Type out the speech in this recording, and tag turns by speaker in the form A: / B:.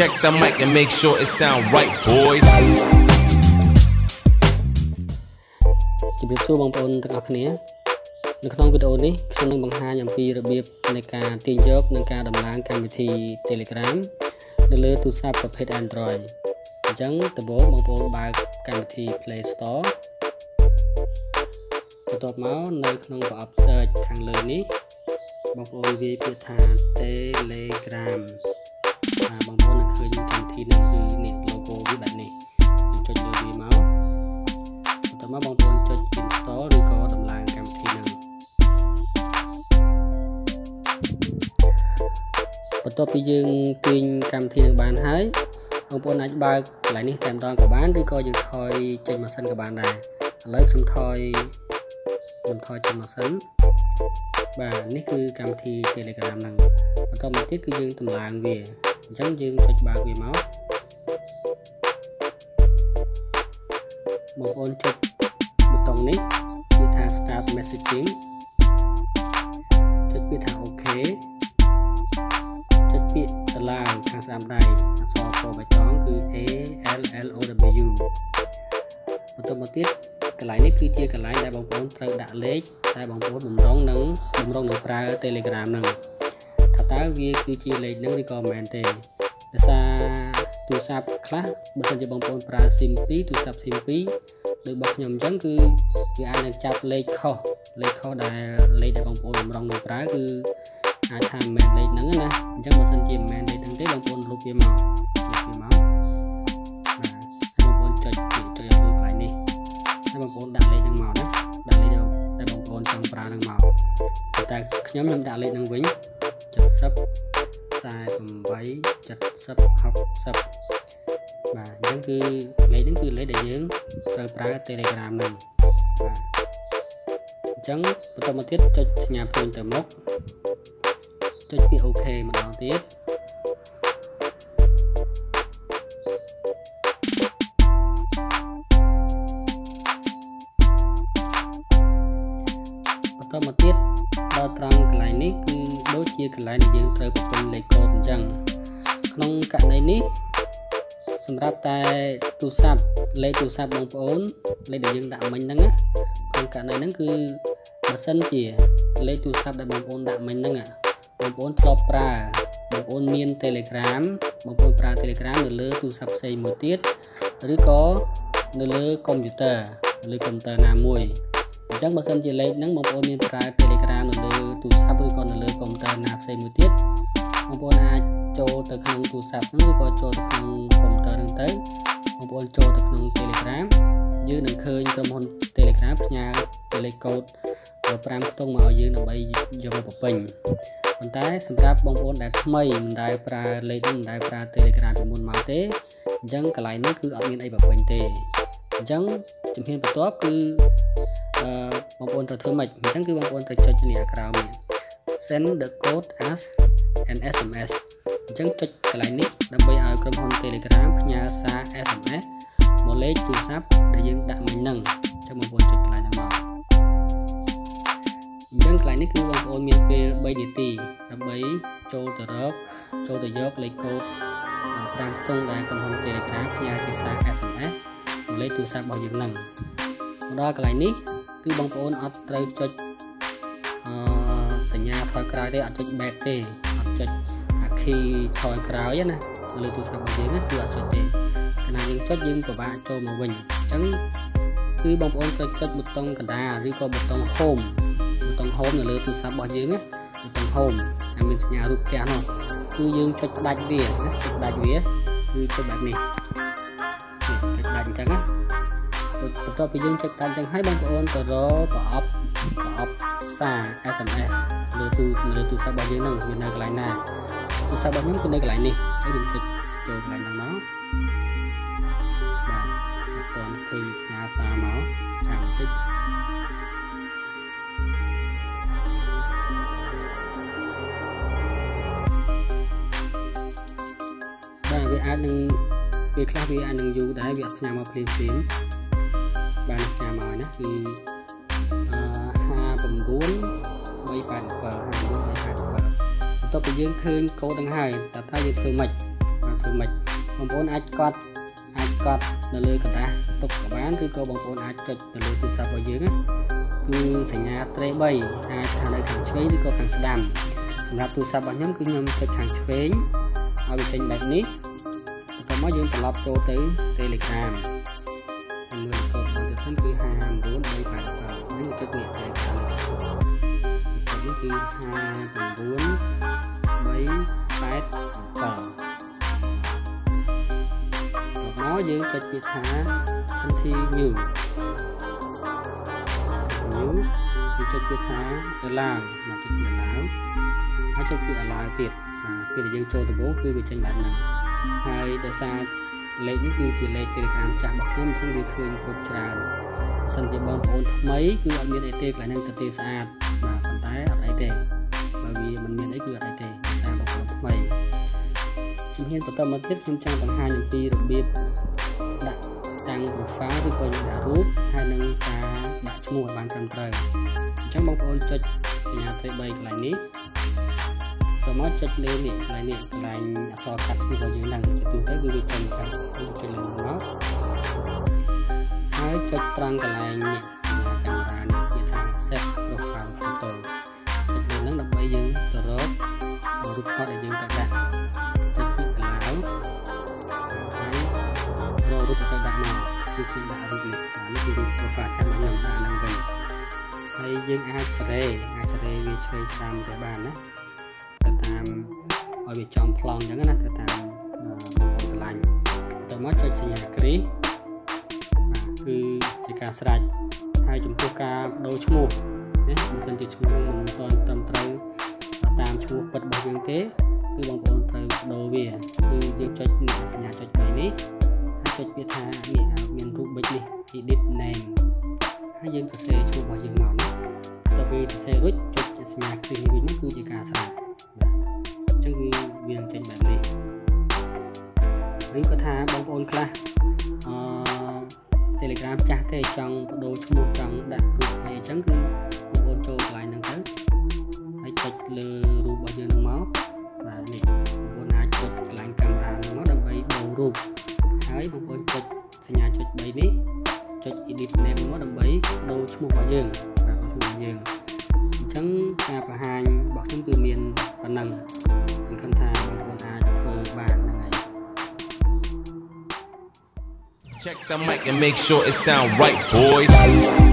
A: check the mic and make sure it sound right, boys.
B: ជម្រាបសួរបងប្អូនទាំងអស់គ្នានៅក្នុងវីដេអូនេះខ្ញុំនឹងបង្ហាញអំពីរបៀបនៃការទាញយកនិងការដំឡើងកម្មវិធី Telegram នៅលើទូរស័ព្ទប្រភេទ Android អញ្ចឹងដំបូងបងប្អូនបើកកម្មវិធី Play Store បន្ទាប់មកនៅក្នុងប្រអប់ search ខាងលើនេះបងប្អូនវាយពាក្យថា Telegram បន្ទាប់ពីយើងទាញកម្មវិធីនឹងបានហើយបងប្អូនអាចបើកកន្លែងនេះតែម្ដងក៏បានឬក៏យើងថយចេញមកសិនក៏បានដែរឥឡូវខ្ញុំថយខ្ញុំថយចេញមកសិនបាទនេះគឺកម្មវិធី Telegram ហ្នឹងបន្តមកទៀតគឺយើងតម្លើងវាអញ្ចឹងយើងចុចបើកវាមកបងប្អូនចុចប៊ូតុងនេះវាថា start messaging ពាក្យតឡើងខាងស្ដាំដៃអក្សរពណ៌បៃតងគឺ A L L O W បន្តមកទៀតកន្លែងនេះគឺជាកន្លែងដែលបងប្អូនត្រូវដាក់លេខតែបងប្អូនបំរុងនឹងបំរុងនឹងប្រើ Telegram ហ្នឹងថាតើវាគឺជាលេខហ្នឹងឬក៏មិនមែនទេដោយសារទូរស័ព្ទខ្លះបើសិនជាបងប្អូនប្រើ SIM 2ទូរស័ព្ទ SIM 2ដូចរបស់ខ្ញុំអញ្ចឹងគឺវាអាចនឹងចាប់លេខខុសលេខខុសដែលលេខដែលបងប្អូនបំរុងនឹងប្រើគឺអាចថាមិនមែនលេខហ្នឹងណាអញ្ចឹងបើសិនជាមិន វាមកលុបវាមកបាទហើយបងប្អូនចុចចុចលើកន្លែងនេះហើយបងប្អូនដាក់លេខហ្នឹងមកណាដាក់លេខដែលបងប្អូនចង់ប្រើហ្នឹងមកតែខ្ញុំខ្ញុំដាក់លេខហ្នឹងវិញ70 48 70 60បាទអញ្ចឹងគឺលេខហ្នឹងគឺលេខដែលយើងត្រូវប្រើ Telegram ហ្នឹងបាទអញ្ចឹងបន្តមកទៀតចុចសញ្ញាព្រួយទៅមុខចុចពាក្យ OK ម្ដងទៀត មកទៀតដល់ត្រង់កន្លែងនេះគឺដូចជាកន្លែងដែលយើងត្រូវបំពេញលេខកូដអញ្ចឹងក្នុងករណីនេះសម្រាប់តែទូរស័ព្ទលេខទូរស័ព្ទបងប្អូនលេខដែលយើងដាក់មិញហ្នឹងណាក្នុងករណីហ្នឹងគឺបើសិនជាលេខទូរស័ព្ទដែលបងប្អូនដាក់មិញហ្នឹងបងប្អូនធ្លាប់ប្រើបងប្អូនមាន Telegram បងប្អូនប្រើ Telegram នៅលើទូរស័ព្ទផ្សេងមួយទៀតឬក៏នៅលើកុំព្យូទ័រលើកុំព្យូទ័រណាមួយអញ្ចឹងបើសិនជាលេខហ្នឹងបងប្អូនមានប្រើ Telegram នៅលើទូរស័ព្ទឬក៏នៅលើកុំព្យូទ័រណាផ្សេងមួយទៀតបងប្អូនអាចចូលទៅក្នុងទូរស័ព្ទហ្នឹងឬក៏ចូលទៅក្នុងកុំព្យូទ័រហ្នឹងទៅបងប្អូនចូលទៅក្នុង Telegram យើងនឹងឃើញក្រុមហ៊ុន Telegram ផ្ញើលេខកូដ5ខ្ទង់មកឲ្យយើងដើម្បីយកមកបំពេញប៉ុន្តែសម្រាប់បងប្អូនដែលថ្មីមិនដែលប្រើលេខនេះមិនដែលប្រើ Telegram ពីមុនមកទេអញ្ចឹងកន្លែងនេះគឺអត់មានអីបំពេញទេអញ្ចឹង ជំហានបន្ទាប់គឺអឺបងប្អូនត្រូវធ្វើម៉េចអញ្ចឹងគឺបងប្អូនត្រូវចុចនេះក្រោមនេះ send the code as an SMS អញ្ចឹងចុចកន្លែងនេះដើម្បីឲ្យក្រុមហ៊ុន Telegram ផ្ញើសារ SMS មកលេខទូរស័ព្ទដែលយើងដាក់មិញហ្នឹងអញ្ចឹងបងប្អូនចុចកន្លែងហ្នឹងមកអញ្ចឹងកន្លែងនេះគឺបងប្អូនមានពេល3នាទីដើម្បីចូលទៅរកចូលទៅយកលេខកូដ5ខ្ទង់ដែលក្រុមហ៊ុន Telegram ផ្ញើជាសារ SMS មក លេខទូរស័ព្ទរបស់យើងហ្នឹងមកដល់កន្លែងនេះគឺបងប្អូនអត់ត្រូវចុចអឺសញ្ញាថយក្រោយទេអត់ចុច back ទេអត់ចុចអា key ថយក្រោយណាលើទូរស័ព្ទរបស់យើងណាគឺអត់ចុចទេខណៈយើងចុចយើងពិបាកចូលមកវិញអញ្ចឹងគឺបងប្អូនត្រូវចុចប៊ូតុងកណ្ដាលឬក៏ប៊ូតុង home ប៊ូតុង home នៅលើទូរស័ព្ទរបស់យើងណាប៊ូតុង home ដែលមានសញ្ញារូបផ្ទះនោះគឺយើងចុចផ្ដាច់វាណាចុចផ្ដាច់វាគឺចុចបែបនេះ ចុចផ្ដាច់អញ្ចឹងណាបន្ទាប់ពីយើងចុចផ្ដាច់អញ្ចឹងហើយបងប្អូនទៅរកប្រអប់ប្រអប់សារ SMS លើទូលើទូរស័ព្ទរបស់យើងហ្នឹងវានៅកន្លែងណាទូរស័ព្ទរបស់ខ្ញុំគឺនៅកន្លែងនេះអញ្ចឹងខ្ញុំចុចចូលកន្លែងហ្នឹងមកបាទអត់ទាន់ឃើញផ្ញើសារមកចាំបន្តិចបាទវាអាចនឹង ពេលខ្លះវាអាចនឹងយូរដែរវាអត់ផ្ញើមកភ្លាមភ្លាមបានផ្ញើមកណាគឺអឺ59 387 59 387បន្ទាប់ពីយើងឃើញកូដហ្នឹងហើយតើតើយើងធ្វើម៉េចបាទ ធ្វើម៉េចបងប្អូនអាចកត់អាចកត់នៅលើกระดาษទុកក៏បានឬក៏បងប្អូនអាចចុចទៅលើទូរស័ព្ទរបស់យើងណាគឺសញ្ញាត្រេ3អាចថានៅខាងឆ្វេងឬក៏ខាងស្ដាំសម្រាប់ទូរស័ព្ទរបស់ខ្ញុំគឺខ្ញុំចុចខាងឆ្វេងឲ្យវាចេញបែបនេះបន្ទាប់ មកយើងត្រឡប់ចូលទៅ Telegram មើលកូដរបស់ទៅសិនគឺ59387នេះចុចនេះ Telegram ចុចនេះគឺ59387មកយើងចុចពាក្យថា continue continue គឺចុចពាក្យថា allow មកចុចពាក្យ allow ហើយចុចពាក្យ allow ទៀតបាទពេលដែលយើងចូលដំបូងគឺវាចេញបែបហ្នឹង ហើយដោយសារលេខនេះគឺជាលេខ Telegram ចាស់របស់ខ្ញុំអញ្ចឹងវាឃើញគ្រប់ច្រើនបើសិនជាបងប្អូនថ្មីគឺអត់មានអីទេកន្លែងហ្នឹងទៅទេស្អាតបាទប៉ុន្តែអត់អីទេបើវាមិនមានអីគឺអត់អីទេដោយសារបងប្អូនថ្មីជំហានបន្តមកទៀតខ្ញុំចង់បង្ហាញអំពីរបៀបដាក់តាំង profile ឬក៏យើងដាក់រូបហើយនឹងការដាក់ឈ្មោះឲ្យបានត្រឹមត្រូវអញ្ចឹងបងប្អូនចុចសញ្ញាត្រី3កន្លែងនេះ ទៅមកចុចលេខនេះកន្លែងនេះកន្លែងអក្សរកាត់ឈ្មោះរបស់យើងហ្នឹងចុចទៅគឺវាចេញចឹងចុចលេខមកហើយចុចត្រង់កន្លែងនេះកាមេរ៉ានេះគេថា set profile photo ចុចលេខហ្នឹងដើម្បីយើងទៅរករូបថតដែលយើងត្រូវដាក់រូបទៅដាក់មកគឺខ្ញុំដាក់រូបនេះនេះគឺរូប profile ចាំខ្ញុំដាក់ឡើងវិញហើយយើងអាចសេរីអាចសេរីវាឆ្វេងស្ដាំទៅបានណាទៅ តាមឲ្យវាចំប្លង់អញ្ចឹងណាទៅតាមបងប្អូនឆ្លាញ់ទៅមកចុចសញ្ញាគ្រីសបាទគឺជាការស្រេចហើយចំពោះការបដូរឈ្មោះណាបើសិនជាឈ្មោះនឹងមិនទាន់ត្រឹមត្រូវតាមឈ្មោះពិតរបស់យើងទេគឺបងប្អូនត្រូវបដូរវាគឺយើងចុចសញ្ញាចុច3នេះចុចពាក្យថានេះមានរូបប៊ិចនេះ edit name ហើយយើងសរសេរឈ្មោះរបស់យើងមកណាតទៅពេលសរសេររួចចុចសញ្ញាគ្រីសនេះវិញមកគឺជាការស្រាច់បាទ អញ្ចឹងគឺវានឹងចេញបែបនេះឬក៏ថាបងប្អូនខ្លះអឺ Telegram ចាស់ទេចង់បដូរឈ្មោះចង់ដាក់រូបអីអញ្ចឹងគឺបងប្អូនចូលកន្លែងហ្នឹងទៅហើយចុចលើរូបរបស់យើងហ្នឹងមកបាទនេះបងប្អូនអាចចុចកន្លែងកាមេរ៉ាហ្នឹងមកដើម្បីដូររូបហើយបងប្អូនចុចសញ្ញាចុច3នេះចុច edit name មកដើម្បីដូរឈ្មោះរបស់យើង ការបង្ហាញរបស់ខ្ញុំគឺមានប៉ុណ្ណឹងសង្ឃឹមថាបងប្អូនអាចធ្វើបានហ្នឹងហើយ
A: Check the mic and make sure it sound right boys